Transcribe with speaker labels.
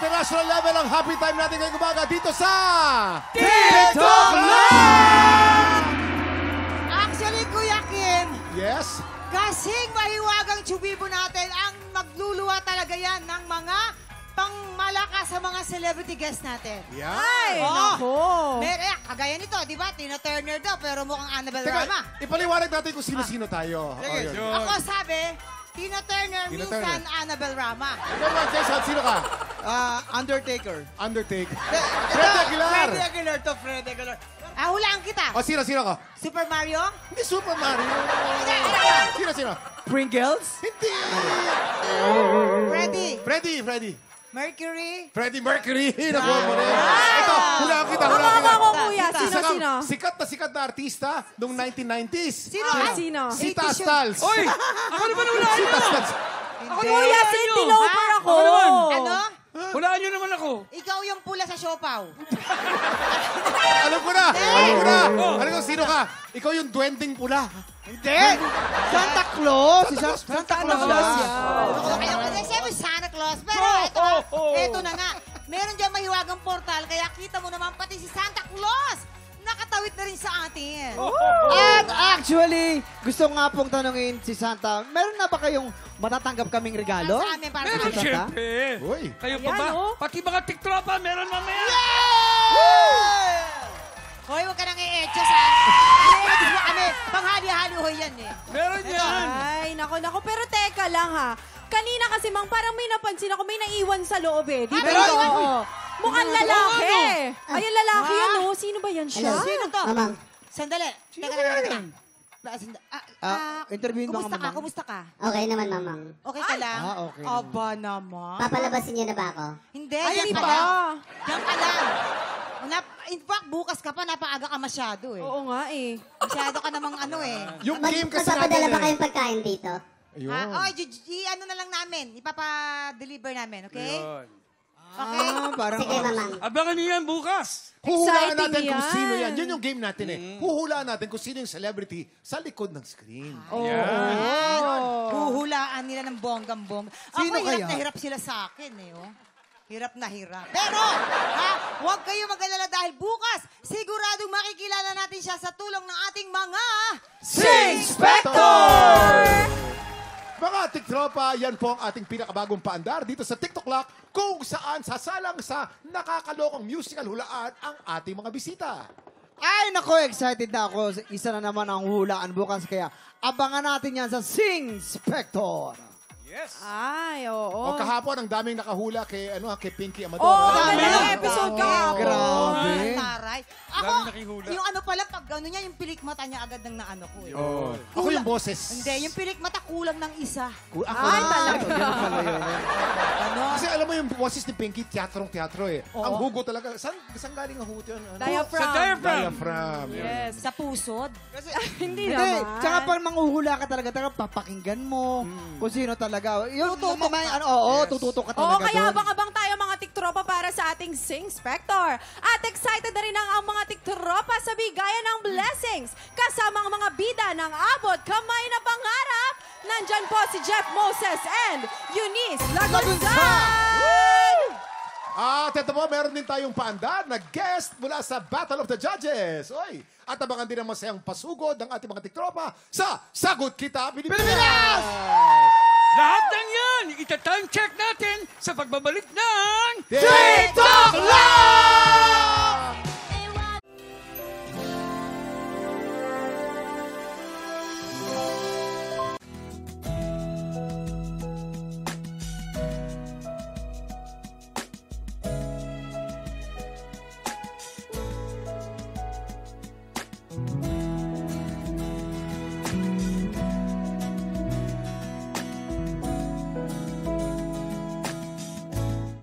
Speaker 1: time natin ngayong umaga dito sa...
Speaker 2: TikTok
Speaker 1: Live!
Speaker 3: Actually, Kuya Kim,
Speaker 1: Yes?
Speaker 3: kasing mahiwagang chubibo natin ang magluluwa talaga yan ng mga pangmalakas sa mga celebrity guests natin.
Speaker 1: Yan.
Speaker 2: Ay,
Speaker 3: Oo.
Speaker 2: nako.
Speaker 3: Mer eh, kagaya nito, di ba? Tina Turner daw, pero mukhang Annabelle
Speaker 1: Teka,
Speaker 3: Rama.
Speaker 1: ipaliwanag natin kung sino-sino tayo. Oh, yun.
Speaker 3: Ako sabi, Tina Turner,
Speaker 1: Tina
Speaker 3: minsan
Speaker 1: Turner.
Speaker 3: Annabelle Rama.
Speaker 1: Ikaw ba, Jason, sino ka?
Speaker 4: Ah, Undertaker.
Speaker 1: Undertaker. Fred Aguilar.
Speaker 4: Freddy Aguilar to Freddy Aguilar.
Speaker 3: Ah, hulaan kita.
Speaker 1: O, sino, sino ka?
Speaker 3: Super Mario?
Speaker 1: Hindi Super Mario. Sino, sino?
Speaker 4: Pringles?
Speaker 1: Hindi.
Speaker 3: Freddy?
Speaker 1: Freddy, Freddy.
Speaker 3: Mercury?
Speaker 1: Freddie Mercury. Nakuha mo rin. Ito, hulaan kita, hulaan
Speaker 2: ako,
Speaker 1: kita.
Speaker 2: ako, kuya.
Speaker 3: Sino,
Speaker 2: Sino,
Speaker 1: Isa kang
Speaker 2: sino?
Speaker 1: Sikat na sikat na artista noong 1990s.
Speaker 3: Sino?
Speaker 2: Ah, sino?
Speaker 1: Si
Speaker 3: 80s
Speaker 1: Tas
Speaker 3: yun.
Speaker 1: Tals.
Speaker 5: Oy! Ako naman wala
Speaker 1: Si
Speaker 5: nyo!
Speaker 1: Tas Tals.
Speaker 3: Hindi.
Speaker 2: Kuya, Cindy Lauper ako.
Speaker 5: Ako naman.
Speaker 3: Ano?
Speaker 5: Hulaan nyo naman ako.
Speaker 3: Ikaw yung pula sa siopaw.
Speaker 1: Alam ko na. Alam ko na. Alam ko sino ka. Ikaw yung duwending pula.
Speaker 4: Hindi! Santa Claus! Si Sa- Santa Claus.
Speaker 3: Kaya ko na siyempre Santa Claus. Pero ito, ito na nga. Meron dyan mahiwagang portal, kaya kita mo naman pati si Santa Claus. Nakatawid na rin sa atin.
Speaker 4: At actually, gusto nga pong tanungin si Santa, meron na ba kayong matatanggap kaming regalo?
Speaker 3: Sa amin, para
Speaker 5: Meron
Speaker 3: sa
Speaker 4: Santa?
Speaker 5: syempre.
Speaker 1: Uy.
Speaker 5: Kayo pa
Speaker 2: Ayan,
Speaker 5: ba?
Speaker 2: oh.
Speaker 5: Pati mga tiktropa, meron mamaya.
Speaker 3: Hoy, huwag ka nang i-etchos ha. I-etchos mo kami. Panghali-hali ho yan eh.
Speaker 5: Meron yan.
Speaker 2: Ay, nako, nako. Pero teka lang ha. Kanina kasi mang parang may napansin ako, may naiwan sa loob eh. Di ba?
Speaker 3: Ah, meron?
Speaker 2: Oo. Mukhang lalaki.
Speaker 5: Ano?
Speaker 2: Ayun, lalaki
Speaker 3: Ha?
Speaker 2: yan oh. Sino ba yan siya?
Speaker 3: Sino to?
Speaker 6: Mamang.
Speaker 3: Sandali. Teka, teka, teka, teka. Ba, sanda- Ah,
Speaker 4: Ah,
Speaker 3: ah,
Speaker 4: interviewin ba
Speaker 3: Kumusta
Speaker 4: ka,
Speaker 3: ka?
Speaker 4: Mamang?
Speaker 3: Kumusta ka?
Speaker 6: Okay naman, mamang.
Speaker 3: Okay ka lang?
Speaker 4: Ah, okay naman.
Speaker 3: Aba naman.
Speaker 6: Papalabasin niyo na ba ako?
Speaker 3: Hindi,
Speaker 2: Ay,
Speaker 3: yan
Speaker 2: hindi
Speaker 3: ka
Speaker 2: pa.
Speaker 3: lang. Yan ka lang. Nap- in fact, bukas ka pa, napaaga ka masyado eh.
Speaker 2: Oo nga eh.
Speaker 3: Masyado ka namang ano eh.
Speaker 1: Yung
Speaker 6: Mag
Speaker 1: game kasi
Speaker 6: magpapadala
Speaker 1: natin
Speaker 6: ba
Speaker 1: eh.
Speaker 6: kayong pagkain dito?
Speaker 1: Ayun.
Speaker 3: Ah, oh, i- ano na lang namin. Ipapa-deliver namin, okay?
Speaker 5: Yun.
Speaker 3: Okay?
Speaker 4: Ah, parang...
Speaker 6: Sige, mamang.
Speaker 5: Abangan niyo yan bukas.
Speaker 1: Huhulaan
Speaker 2: Exciting
Speaker 1: natin kung
Speaker 2: yan.
Speaker 1: sino yan. Yun yung game natin eh. Huhulaan natin kung sino yung celebrity sa likod ng screen.
Speaker 2: Oo.
Speaker 3: Huhulaan nila ng bonggang-bongga.
Speaker 4: Sino
Speaker 3: Ako, hirap
Speaker 4: kaya?
Speaker 3: na hirap sila sa akin eh, oh. Hirap na hirap. Pero, ha, huwag kayo mag-alala dahil bukas, siguradong makikilala natin siya sa tulong ng ating mga...
Speaker 1: Mga tiktropa, yan po ang ating pinakabagong paandar dito sa TikTok Lock kung saan sasalang sa nakakalokong musical hulaan ang ating mga bisita.
Speaker 4: Ay, nako, excited na ako. Isa na naman ang hulaan bukas, kaya abangan natin yan sa Sing Spector.
Speaker 5: Yes.
Speaker 2: Ay, oo.
Speaker 1: O kahapon, ang daming nakahula kay, ano, kay Pinky Amador.
Speaker 2: Oo, maganda
Speaker 5: Dami.
Speaker 2: episode ka.
Speaker 4: Grabe.
Speaker 3: Ako,
Speaker 5: nakihula.
Speaker 3: yung ano pala, pag ano niya, yung pilik mata niya agad ng naano ko eh.
Speaker 1: Oo. Ako yung boses.
Speaker 3: Hindi, yung pilik mata kulang ng isa.
Speaker 1: Ku- Ako
Speaker 2: Ay,
Speaker 1: na.
Speaker 2: talaga.
Speaker 4: Yan pala yun.
Speaker 3: Ano?
Speaker 1: Kasi alam mo yung boses ni Pinky, teatrong-teatro eh.
Speaker 3: Oo.
Speaker 1: Ang hugo talaga. Saan, saan galing ang hugot yun? Ano?
Speaker 2: Diaphragm.
Speaker 5: Sa diaphragm.
Speaker 1: Diaphragm.
Speaker 2: Yes.
Speaker 3: Sa pusod.
Speaker 2: Hindi
Speaker 4: Hindi,
Speaker 2: naman.
Speaker 4: tsaka pag manghuhula ka talaga, talaga papakinggan mo kung sino talaga. Yung,
Speaker 3: Tututok
Speaker 4: ano, oo, tututok ka
Speaker 2: Oo,
Speaker 4: talaga
Speaker 2: kaya
Speaker 4: doon.
Speaker 2: abang-abang para sa ating Sing Spector. At excited na rin ang, ang mga tiktropa sa bigayan ng blessings. Kasama ang mga bida ng abot kamay na pangarap. Nandyan po si Jeff Moses and Eunice Lagunsay!
Speaker 1: At ito po, meron din tayong paandar na guest mula sa Battle of the Judges. Oy! At abangan din ang masayang pasugod ng ating mga tiktropa sa Sagot Kita Pilipinas!
Speaker 5: Lahat ng yan, ita-time check natin sa pagbabalik ng...
Speaker 1: TikTok Live!